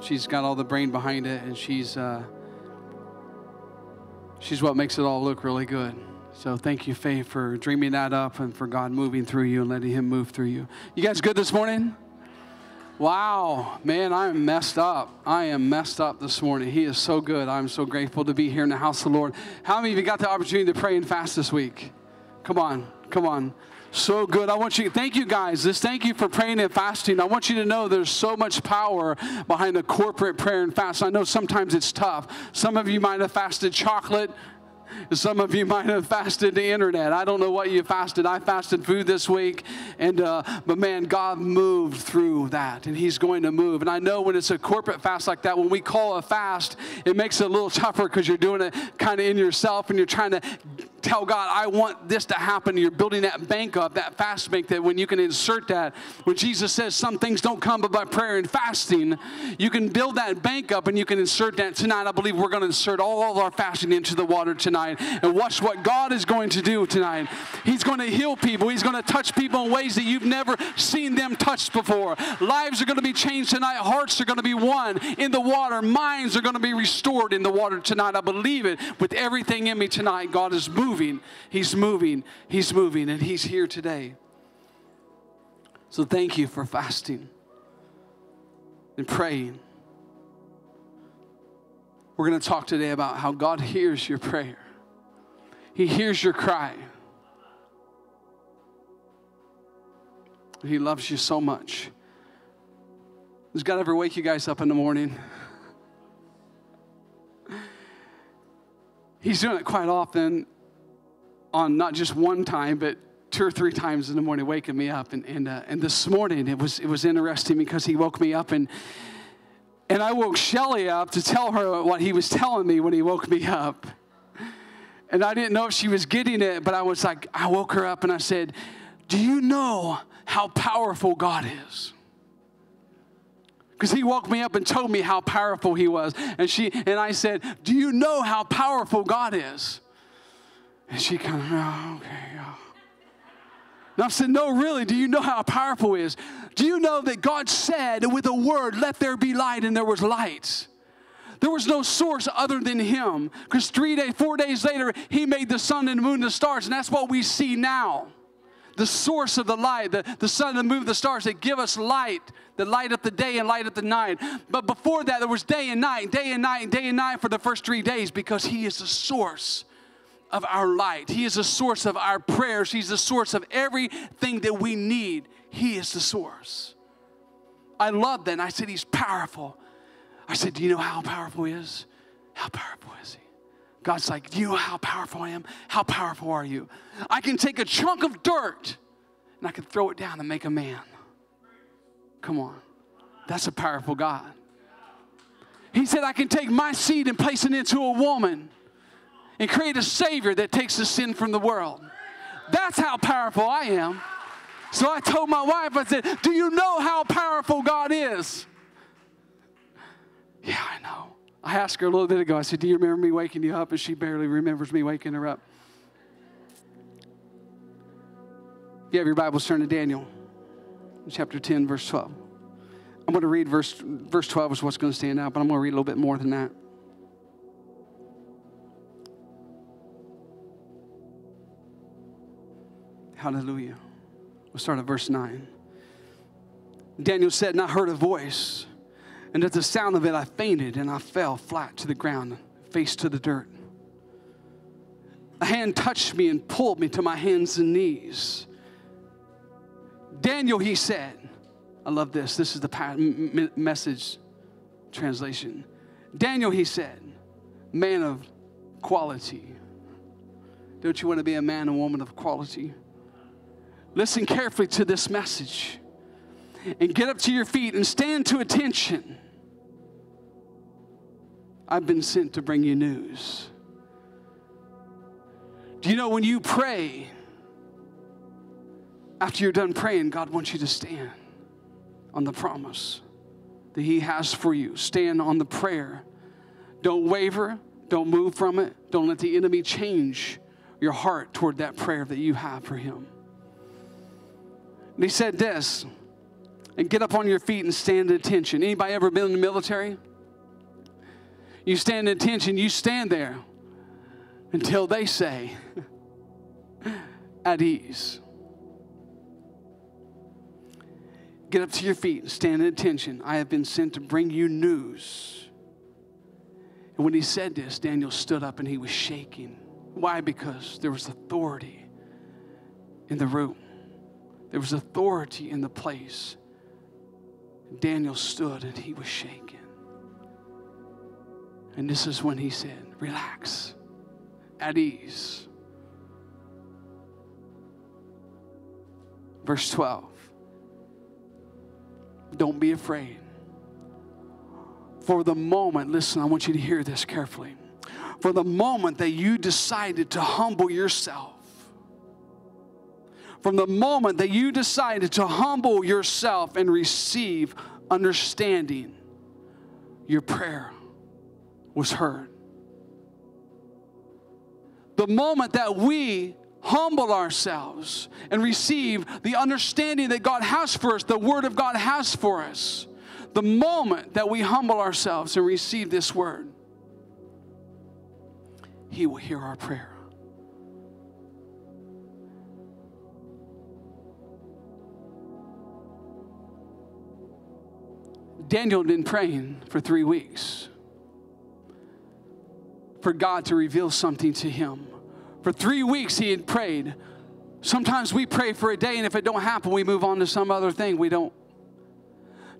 she's got all the brain behind it, and she's uh, she's what makes it all look really good. So thank you, Faye, for dreaming that up and for God moving through you and letting Him move through you. You guys good this morning? Wow, man, I am messed up. I am messed up this morning. He is so good. I'm so grateful to be here in the house of the Lord. How many of you got the opportunity to pray and fast this week? Come on, come on. So good. I want you, thank you guys. This thank you for praying and fasting. I want you to know there's so much power behind the corporate prayer and fast. I know sometimes it's tough. Some of you might have fasted chocolate. Some of you might have fasted the internet. I don't know what you fasted. I fasted food this week, and uh, but man, God moved through that, and He's going to move. And I know when it's a corporate fast like that, when we call a fast, it makes it a little tougher because you're doing it kind of in yourself, and you're trying to tell God, I want this to happen. You're building that bank up, that fast bank, that when you can insert that, when Jesus says some things don't come but by prayer and fasting, you can build that bank up and you can insert that tonight. I believe we're going to insert all of our fasting into the water tonight and watch what God is going to do tonight. He's going to heal people, He's going to touch people in ways that you've never seen them touched before. Lives are going to be changed tonight, hearts are going to be won in the water, minds are going to be restored in the water tonight. I believe it with everything in me tonight. God is moving, Moving, He's moving, he's moving, and He's here today. So thank you for fasting and praying. We're going to talk today about how God hears your prayer. He hears your cry. He loves you so much. Does God ever wake you guys up in the morning? He's doing it quite often on not just one time, but two or three times in the morning, waking me up. And, and, uh, and this morning, it was, it was interesting because he woke me up and, and I woke Shelly up to tell her what he was telling me when he woke me up. And I didn't know if she was getting it, but I was like, I woke her up and I said, Do you know how powerful God is? Because he woke me up and told me how powerful he was. And she and I said, Do you know how powerful God is? And she kind of, oh, okay, yeah. And I said, No, really, do you know how powerful he is? Do you know that God said with a word, Let there be light, and there was light? There was no source other than him. Because three days, four days later, he made the sun and the moon and the stars. And that's what we see now. The source of the light, the, the sun, and the moon, the stars, they give us light, the light of the day and light of the night. But before that, there was day and night, day and night, and day and night for the first three days because he is the source of our light. He is the source of our prayers. He's the source of everything that we need. He is the source. I love that. And I said, He's powerful. I said, Do you know how powerful he is? How powerful is he? God's like, Do you know how powerful I am? How powerful are you? I can take a chunk of dirt and I can throw it down and make a man. Come on. That's a powerful God. He said, I can take my seed and place it into a woman and create a Savior that takes the sin from the world. That's how powerful I am. So I told my wife, I said, Do you know how powerful God is? Yeah, I know. I asked her a little bit ago, I said, Do you remember me waking you up? And she barely remembers me waking her up. If you have your Bibles, turn to Daniel, chapter 10, verse 12. I'm going to read verse, verse 12 is what's going to stand out, but I'm going to read a little bit more than that. Hallelujah. We'll start at verse 9. Daniel said, And I heard a voice and at the sound of it, I fainted and I fell flat to the ground, face to the dirt. A hand touched me and pulled me to my hands and knees. Daniel, he said, I love this. This is the message translation. Daniel, he said, man of quality. Don't you want to be a man and woman of quality? Listen carefully to this message and get up to your feet and stand to attention. I've been sent to bring you news. Do you know when you pray, after you're done praying, God wants you to stand on the promise that He has for you. Stand on the prayer. Don't waver, don't move from it, don't let the enemy change your heart toward that prayer that you have for Him. And He said this and get up on your feet and stand at attention. Anybody ever been in the military? You stand at attention, you stand there until they say, at ease. Get up to your feet and stand at attention. I have been sent to bring you news. And when he said this, Daniel stood up and he was shaking. Why? Because there was authority in the room, there was authority in the place. Daniel stood and he was shaken. And this is when he said, Relax, at ease. Verse 12 Don't be afraid. For the moment, listen, I want you to hear this carefully. For the moment that you decided to humble yourself, from the moment that you decided to humble yourself and receive understanding, your prayer was heard. The moment that we humble ourselves and receive the understanding that God has for us, the Word of God has for us, the moment that we humble ourselves and receive this Word, He will hear our prayer. Daniel had been praying for three weeks for God to reveal something to him. For three weeks he had prayed. Sometimes we pray for a day, and if it don't happen, we move on to some other thing. We don't.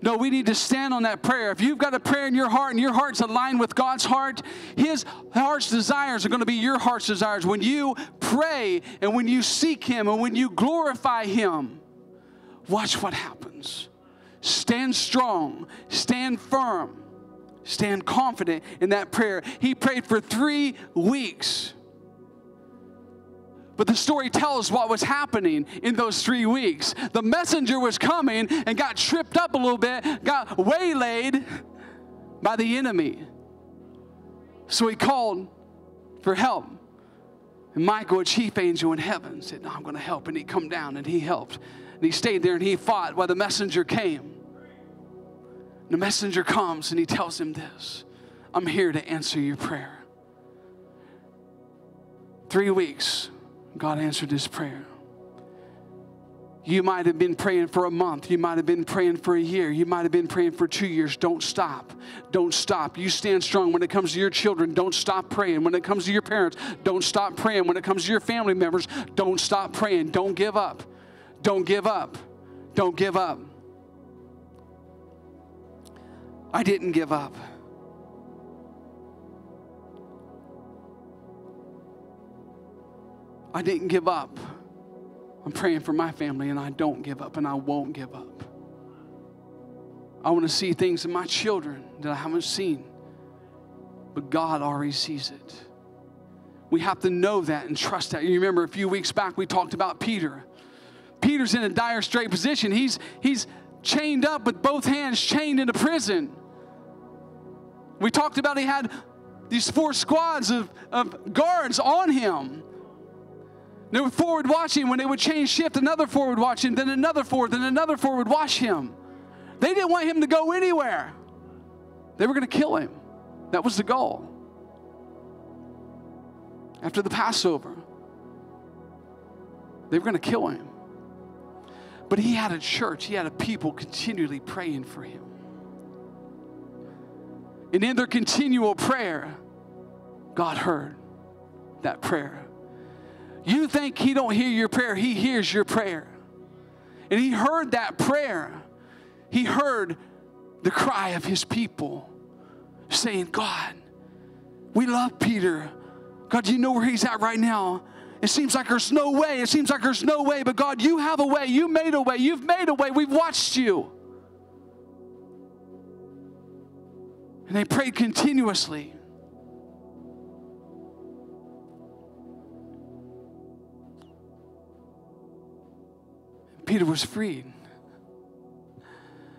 No, we need to stand on that prayer. If you've got a prayer in your heart and your heart's aligned with God's heart, His heart's desires are going to be your heart's desires. When you pray and when you seek Him and when you glorify Him, watch what happens. Stand strong, stand firm, stand confident in that prayer. He prayed for three weeks. But the story tells what was happening in those three weeks. The messenger was coming and got tripped up a little bit, got waylaid by the enemy. So he called for help. And Michael, a chief angel in heaven, said, no, I'm going to help. And he come down and he helped. And he stayed there and he fought while the messenger came. The messenger comes and he tells him this I'm here to answer your prayer. Three weeks, God answered his prayer. You might have been praying for a month. You might have been praying for a year. You might have been praying for two years. Don't stop. Don't stop. You stand strong when it comes to your children. Don't stop praying. When it comes to your parents, don't stop praying. When it comes to your family members, don't stop praying. Don't give up. Don't give up. Don't give up. I didn't give up. I didn't give up. I'm praying for my family and I don't give up and I won't give up. I want to see things in my children that I haven't seen, but God already sees it. We have to know that and trust that. You remember a few weeks back we talked about Peter. Peter's in a dire straight position. He's, he's chained up with both hands chained into prison. We talked about he had these four squads of, of guards on him. They were forward watching. When they would change shift, another forward watching, then another forward, then another forward would watch him. They didn't want him to go anywhere. They were going to kill him. That was the goal. After the Passover, they were going to kill him. But he had a church, he had a people continually praying for him. And in their continual prayer, God heard that prayer. You think he don't hear your prayer, he hears your prayer. And he heard that prayer. He heard the cry of his people saying, God, we love Peter. God, do you know where he's at right now? It seems like there's no way. It seems like there's no way. But God, you have a way. You made a way. You've made a way. We've watched you. And they prayed continuously. Peter was freed.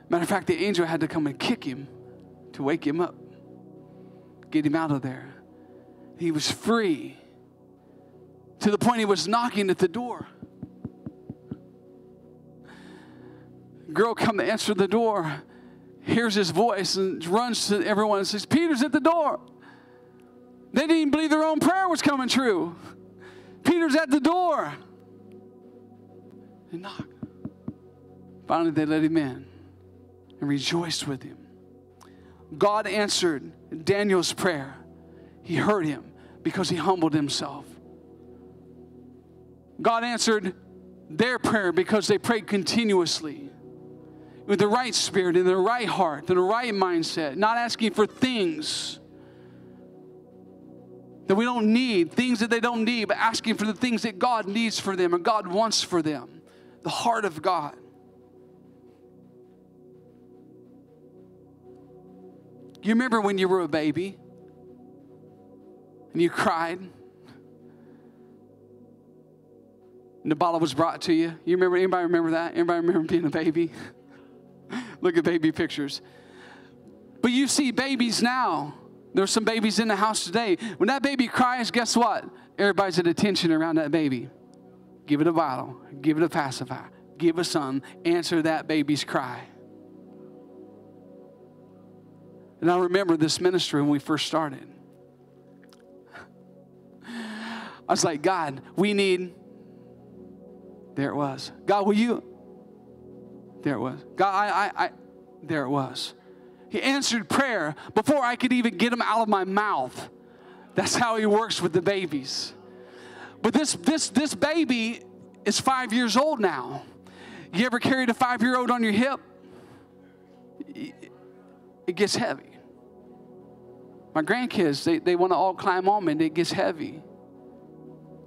Matter of fact, the angel had to come and kick him to wake him up, get him out of there. He was free to the point he was knocking at the door. Girl come to answer the door, hears his voice and runs to everyone and says, Peter's at the door. They didn't even believe their own prayer was coming true. Peter's at the door. They knock. Finally, they let him in and rejoiced with him. God answered Daniel's prayer. He heard him because he humbled himself. God answered their prayer because they prayed continuously with the right spirit and the right heart and the right mindset, not asking for things that we don't need, things that they don't need, but asking for the things that God needs for them or God wants for them. The heart of God. You remember when you were a baby and you cried? Bottle was brought to you. You remember, anybody remember that? Anybody remember being a baby? Look at baby pictures. But you see babies now. There's some babies in the house today. When that baby cries, guess what? Everybody's at attention around that baby. Give it a bottle, give it a pacifier, give a sun, answer that baby's cry. And I remember this ministry when we first started. I was like, God, we need. There it was. God, will you? There it was. God, I, I, I. There it was. He answered prayer before I could even get him out of my mouth. That's how he works with the babies. But this this this baby is five years old now. You ever carried a five year old on your hip? It gets heavy. My grandkids, they, they want to all climb on me and it gets heavy.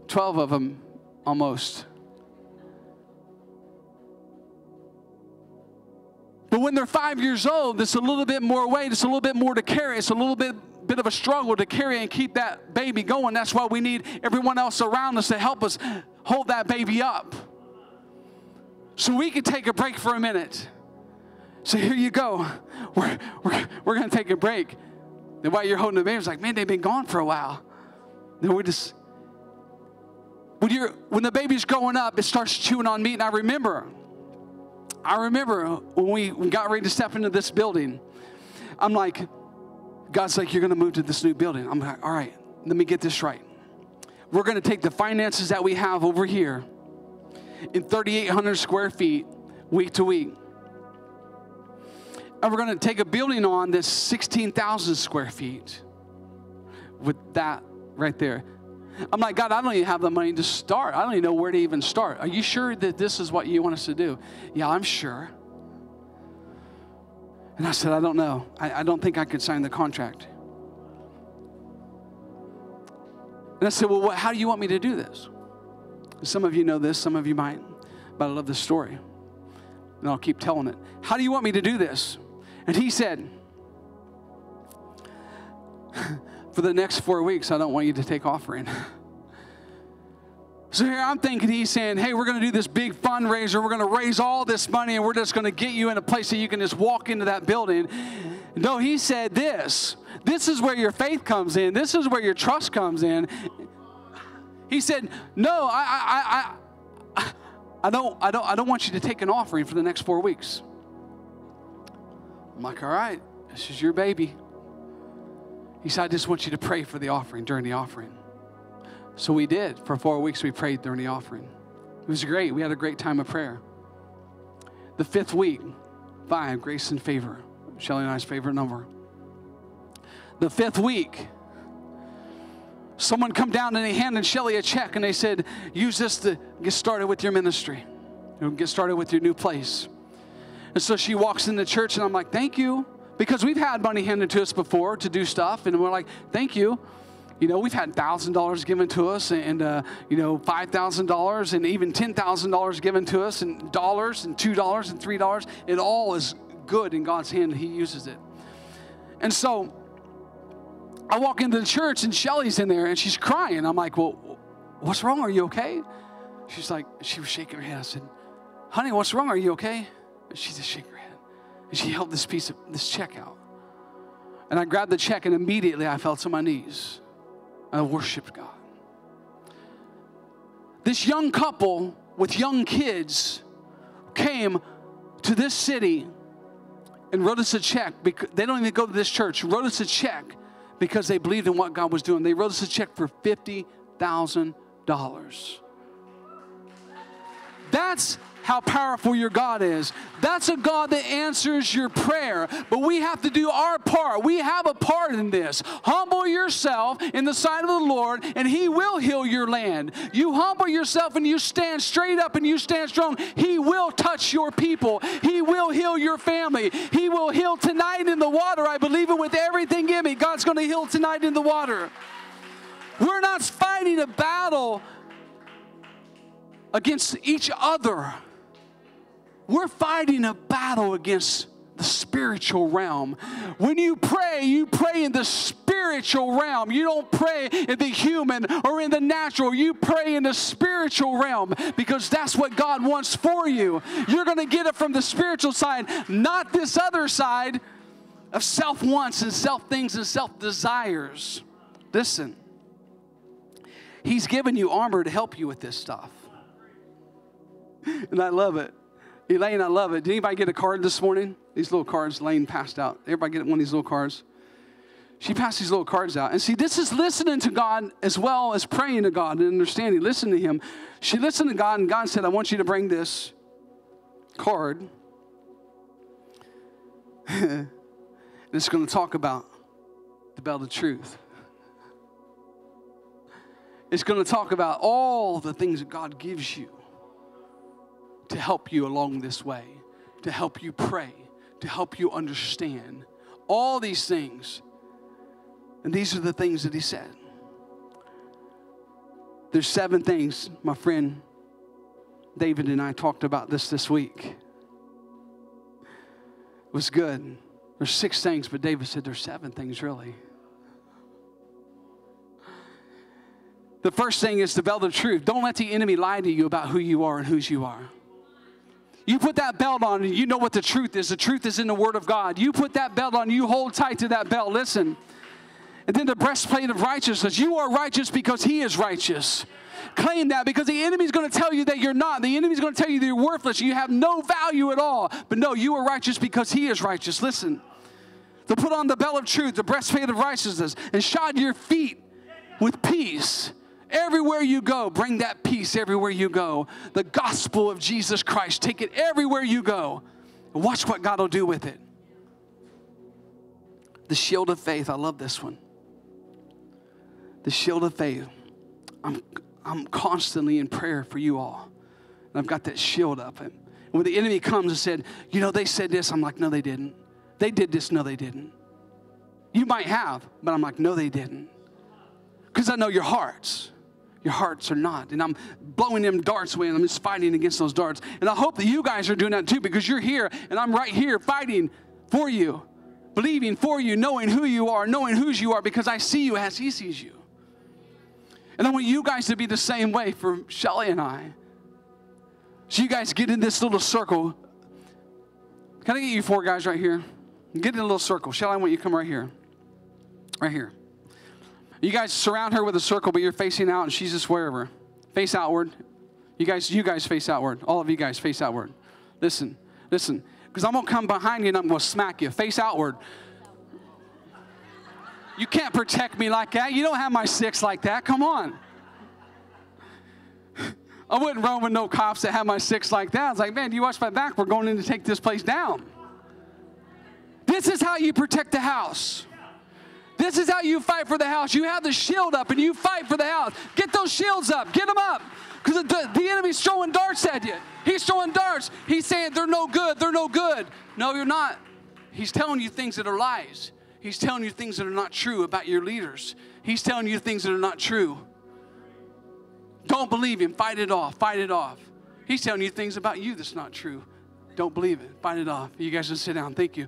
12 of them almost. But when they're five years old, it's a little bit more weight, it's a little bit more to carry, it's a little bit bit of a struggle to carry and keep that baby going. That's why we need everyone else around us to help us hold that baby up. So we can take a break for a minute. So here you go. We're, we're, we're going to take a break. And while you're holding the baby, it's like, man, they've been gone for a while. Then we just, when, you're, when the baby's growing up, it starts chewing on meat. And I remember, I remember when we got ready to step into this building, I'm like, God's like, you're going to move to this new building. I'm like, all right, let me get this right. We're going to take the finances that we have over here in 3,800 square feet week to week and we're going to take a building on that's 16,000 square feet with that right there. I'm like, God, I don't even have the money to start. I don't even know where to even start. Are you sure that this is what you want us to do? Yeah, I'm sure. And I said, I don't know. I, I don't think I could sign the contract. And I said, Well, what, how do you want me to do this? Some of you know this, some of you might, but I love this story. And I'll keep telling it. How do you want me to do this? And he said, For the next four weeks, I don't want you to take offering. So here I'm thinking he's saying, hey, we're going to do this big fundraiser. We're going to raise all this money and we're just going to get you in a place that you can just walk into that building. No, he said this. This is where your faith comes in. This is where your trust comes in. He said, no, I, I, I, I, don't, I, don't, I don't want you to take an offering for the next four weeks. I'm like, all right, this is your baby. He said, I just want you to pray for the offering during the offering. So we did. For four weeks, we prayed during the offering. It was great. We had a great time of prayer. The fifth week, five, grace and favor. Shelly and I's favorite number. The fifth week, someone come down and they handed Shelly a check and they said, use this to get started with your ministry. Get started with your new place. And so she walks in the church, and I'm like, thank you. Because we've had money handed to us before to do stuff, and we're like, thank you. You know, we've had $1,000 given to us, and, uh, you know, $5,000 and even $10,000 given to us, and dollars and $2 and $3. It all is good in God's hand, He uses it. And so I walk into the church, and Shelly's in there, and she's crying. I'm like, well, what's wrong? Are you okay? She's like, she was shaking her head. I said, honey, what's wrong? Are you okay? And just head. And she held this piece of this check out. And I grabbed the check and immediately I fell to my knees. And I worshiped God. This young couple with young kids came to this city and wrote us a check. Because, they don't even go to this church. Wrote us a check because they believed in what God was doing. They wrote us a check for $50,000. That's how powerful your God is. That's a God that answers your prayer. But we have to do our part. We have a part in this. Humble yourself in the sight of the Lord, and He will heal your land. You humble yourself and you stand straight up and you stand strong. He will touch your people. He will heal your family. He will heal tonight in the water. I believe it with everything in me. God's going to heal tonight in the water. We're not fighting a battle against each other. We're fighting a battle against the spiritual realm. When you pray, you pray in the spiritual realm. You don't pray in the human or in the natural. You pray in the spiritual realm because that's what God wants for you. You're going to get it from the spiritual side, not this other side of self wants and self things and self desires. Listen, He's given you armor to help you with this stuff. And I love it. Elaine, I love it. Did anybody get a card this morning? These little cards Elaine passed out. Everybody get one of these little cards? She passed these little cards out. And see, this is listening to God as well as praying to God and understanding. Listen to Him. She listened to God, and God said, I want you to bring this card. and it's going to talk about the belt of truth. It's going to talk about all the things that God gives you to help you along this way, to help you pray, to help you understand. All these things. And these are the things that he said. There's seven things, my friend David and I talked about this this week. It was good. There's six things, but David said there's seven things really. The first thing is to belt the truth. Don't let the enemy lie to you about who you are and whose you are. You put that belt on and you know what the truth is. The truth is in the Word of God. You put that belt on, you hold tight to that belt. Listen. And then the breastplate of righteousness. You are righteous because He is righteous. Claim that because the enemy's going to tell you that you're not. The enemy's going to tell you that you're worthless. You have no value at all. But no, you are righteous because He is righteous. Listen. To put on the belt of truth, the breastplate of righteousness, and shod your feet with peace. Everywhere you go, bring that peace everywhere you go. The gospel of Jesus Christ, take it everywhere you go. Watch what God will do with it. The shield of faith, I love this one. The shield of faith. I'm, I'm constantly in prayer for you all. And I've got that shield up. And when the enemy comes and said, You know, they said this, I'm like, No, they didn't. They did this, no, they didn't. You might have, but I'm like, No, they didn't. Because I know your hearts your hearts are not. And I'm blowing them darts away and I'm just fighting against those darts. And I hope that you guys are doing that too because you're here and I'm right here fighting for you, believing for you, knowing who you are, knowing whose you are because I see you as He sees you. And I want you guys to be the same way for Shelly and I. So you guys get in this little circle. Can I get you four guys right here? Get in a little circle. Shelly, I want you to come right here. Right here. You guys surround her with a circle, but you're facing out and she's just wherever. Face outward. You guys, you guys face outward. All of you guys face outward. Listen, listen. Because I'm gonna come behind you and I'm gonna smack you. Face outward. You can't protect me like that. You don't have my six like that. Come on. I wouldn't run with no cops that have my six like that. I was like, man, do you watch my back? We're going in to take this place down. This is how you protect the house. This is how you fight for the house. You have the shield up and you fight for the house. Get those shields up. Get them up. Because the, the enemy's throwing darts at you. He's throwing darts. He's saying, they're no good. They're no good. No, you're not. He's telling you things that are lies. He's telling you things that are not true about your leaders. He's telling you things that are not true. Don't believe him. Fight it off. Fight it off. He's telling you things about you that's not true. Don't believe it. Fight it off. You guys just sit down. Thank you.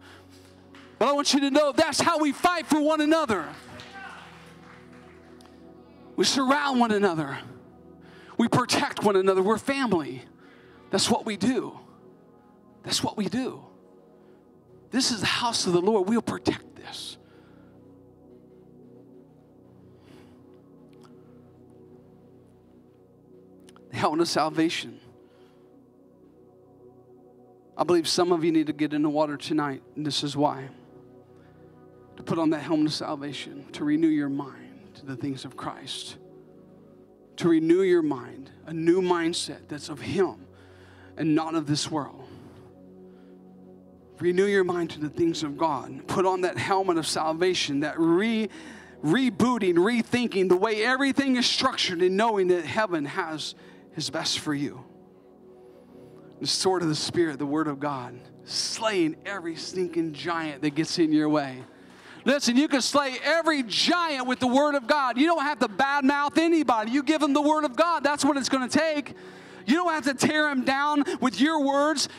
But I want you to know that's how we fight for one another. We surround one another. We protect one another. We're family. That's what we do. That's what we do. This is the house of the Lord. We'll protect this. The helmet of salvation. I believe some of you need to get in the water tonight, and this is why. To put on that helmet of salvation, to renew your mind to the things of Christ, to renew your mind, a new mindset that's of Him and not of this world. Renew your mind to the things of God. Put on that helmet of salvation, that re, rebooting, rethinking the way everything is structured, and knowing that heaven has His best for you the sword of the Spirit, the Word of God, slaying every stinking giant that gets in your way. Listen, you can slay every giant with the Word of God. You don't have to badmouth anybody. You give them the Word of God. That's what it's going to take. You don't have to tear them down with your words.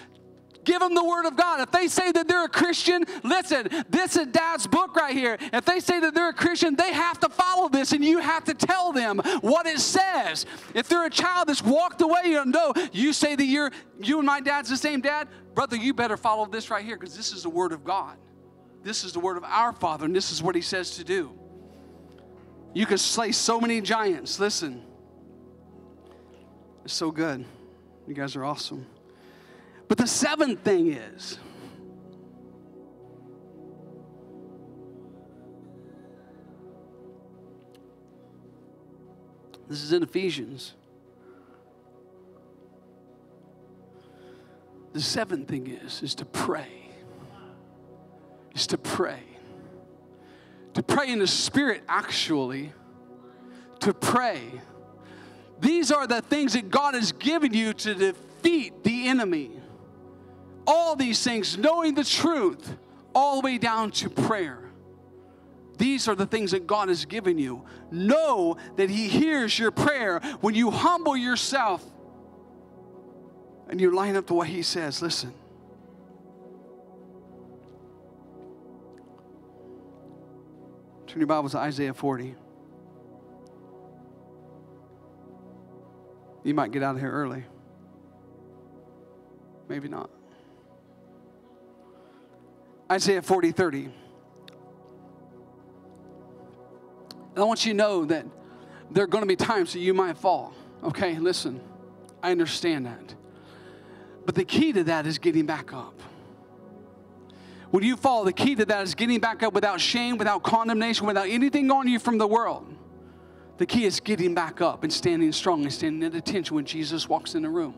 Give them the word of God. If they say that they're a Christian, listen, this is dad's book right here. If they say that they're a Christian, they have to follow this and you have to tell them what it says. If they're a child that's walked away, you know, you say that you're you and my dad's the same dad, brother, you better follow this right here because this is the word of God. This is the word of our Father, and this is what he says to do. You can slay so many giants. Listen. It's so good. You guys are awesome. But the seventh thing is this is in Ephesians. The seventh thing is is to pray. Is to pray. To pray in the spirit actually. To pray. These are the things that God has given you to defeat the enemy all these things, knowing the truth, all the way down to prayer. These are the things that God has given you. Know that He hears your prayer when you humble yourself and you line up to what He says. Listen. Your Bibles to Isaiah 40. You might get out of here early. Maybe not. Isaiah 40 30. And I want you to know that there are going to be times that you might fall. Okay, listen, I understand that. But the key to that is getting back up. When you fall, the key to that is getting back up without shame, without condemnation, without anything on you from the world. The key is getting back up and standing strong and standing at attention when Jesus walks in the room.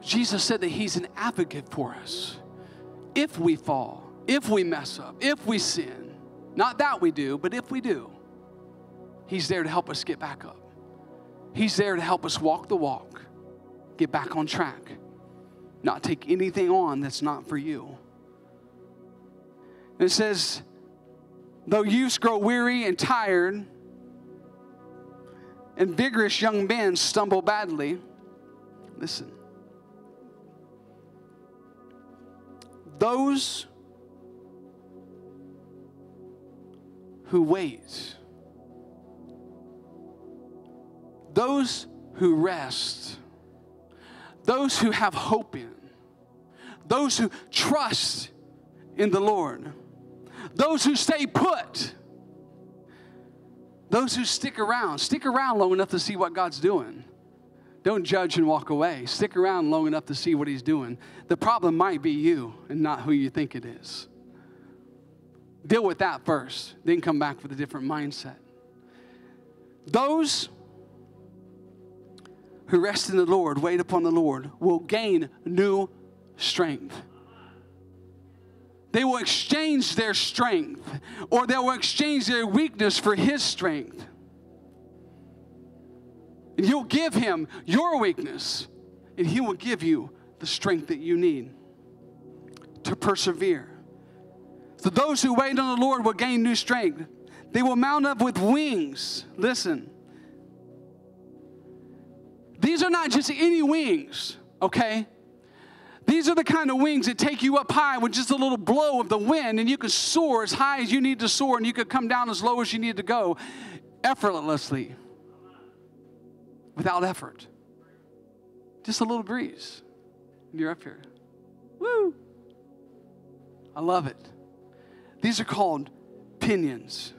Jesus said that He's an advocate for us. If we fall, if we mess up, if we sin, not that we do, but if we do, He's there to help us get back up. He's there to help us walk the walk, get back on track, not take anything on that's not for you. it says, though youths grow weary and tired, and vigorous young men stumble badly, listen, Those who wait, those who rest, those who have hope in, those who trust in the Lord, those who stay put, those who stick around, stick around long enough to see what God's doing. Don't judge and walk away. Stick around long enough to see what he's doing. The problem might be you and not who you think it is. Deal with that first, then come back with a different mindset. Those who rest in the Lord, wait upon the Lord, will gain new strength. They will exchange their strength, or they will exchange their weakness for His strength. And you'll give him your weakness, and he will give you the strength that you need to persevere. So those who wait on the Lord will gain new strength. They will mount up with wings. Listen. These are not just any wings, okay? These are the kind of wings that take you up high with just a little blow of the wind, and you can soar as high as you need to soar, and you can come down as low as you need to go effortlessly without effort. Just a little breeze. And you're up here. Woo! I love it. These are called pinions.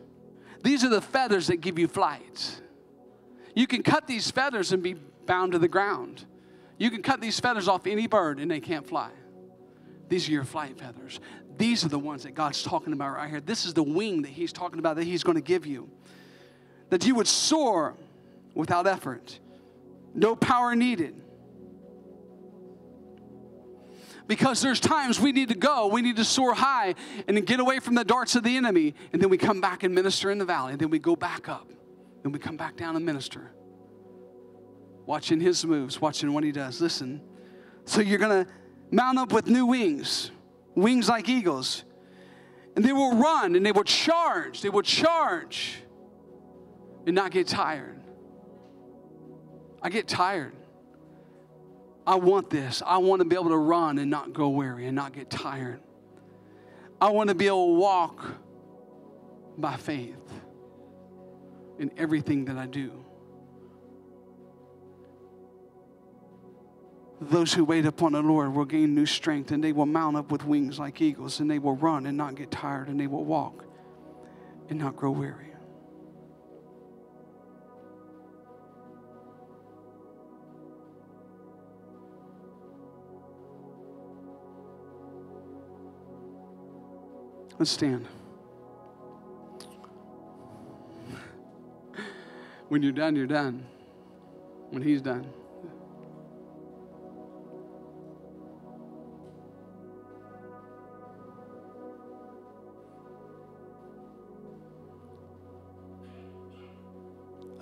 These are the feathers that give you flight. You can cut these feathers and be bound to the ground. You can cut these feathers off any bird and they can't fly. These are your flight feathers. These are the ones that God's talking about right here. This is the wing that He's talking about that He's going to give you. That you would soar without effort, no power needed. Because there's times we need to go, we need to soar high and get away from the darts of the enemy, and then we come back and minister in the valley, and then we go back up, and we come back down and minister. Watching his moves, watching what he does. Listen. So you're going to mount up with new wings, wings like eagles, and they will run and they will charge, they will charge and not get tired. I get tired. I want this. I want to be able to run and not go weary and not get tired. I want to be able to walk by faith in everything that I do. Those who wait upon the Lord will gain new strength and they will mount up with wings like eagles and they will run and not get tired and they will walk and not grow weary. Let's stand. When you're done, you're done. When he's done.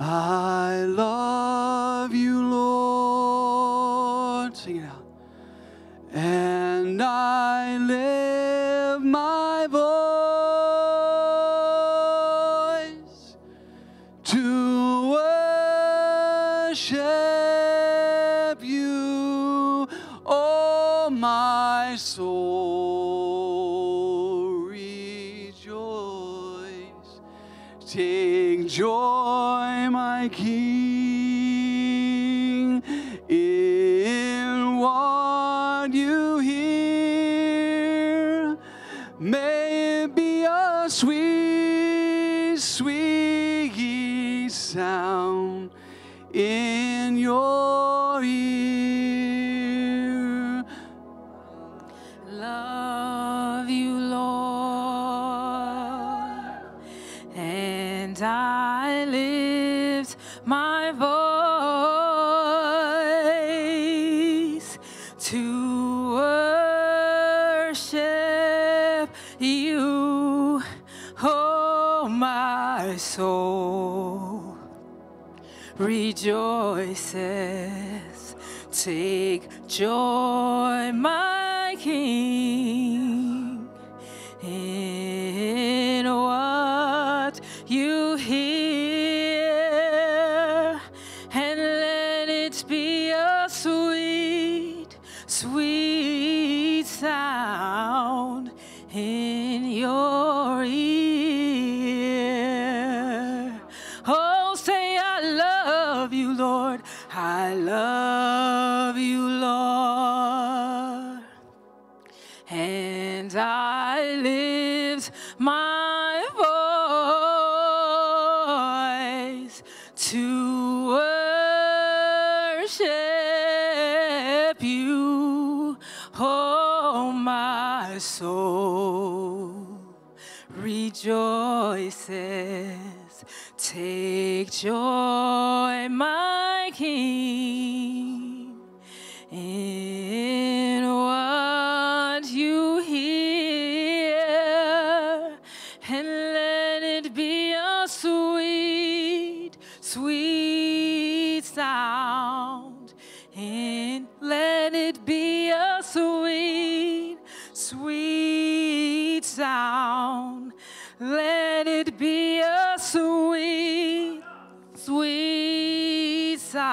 I love and I lift my voice to worship you, oh my soul rejoices. Take joy, joy, my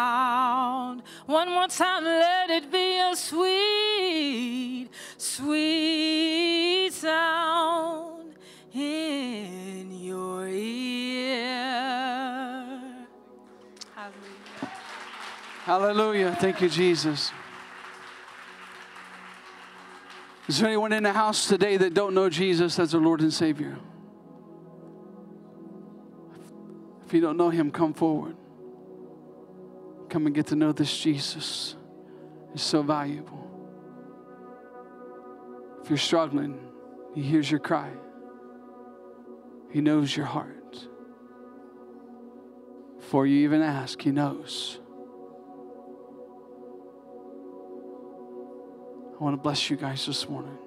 sound. One more time, let it be a sweet, sweet sound in your ear. Hallelujah. Hallelujah. Thank you, Jesus. Is there anyone in the house today that don't know Jesus as their Lord and Savior? If you don't know him, come forward. Come and get to know this Jesus. He's so valuable. If you're struggling, He hears your cry, He knows your heart. Before you even ask, He knows. I want to bless you guys this morning.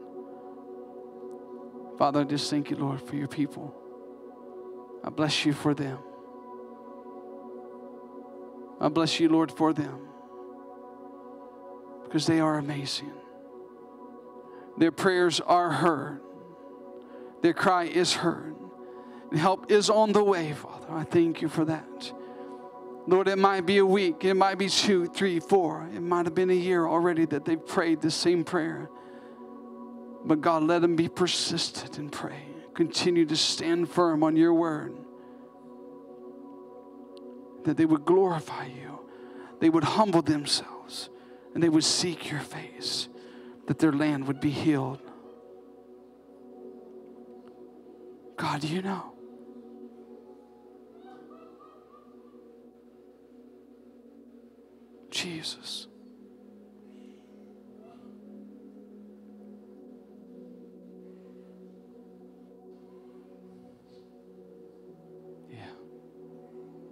Father, I just thank you, Lord, for your people. I bless you for them. I bless you, Lord, for them because they are amazing. Their prayers are heard, their cry is heard, help is on the way, Father. I thank you for that. Lord, it might be a week, it might be two, three, four, it might have been a year already that they've prayed the same prayer. But God, let them be persistent and pray. Continue to stand firm on your word. That they would glorify you, they would humble themselves, and they would seek your face, that their land would be healed. God, do you know. Jesus.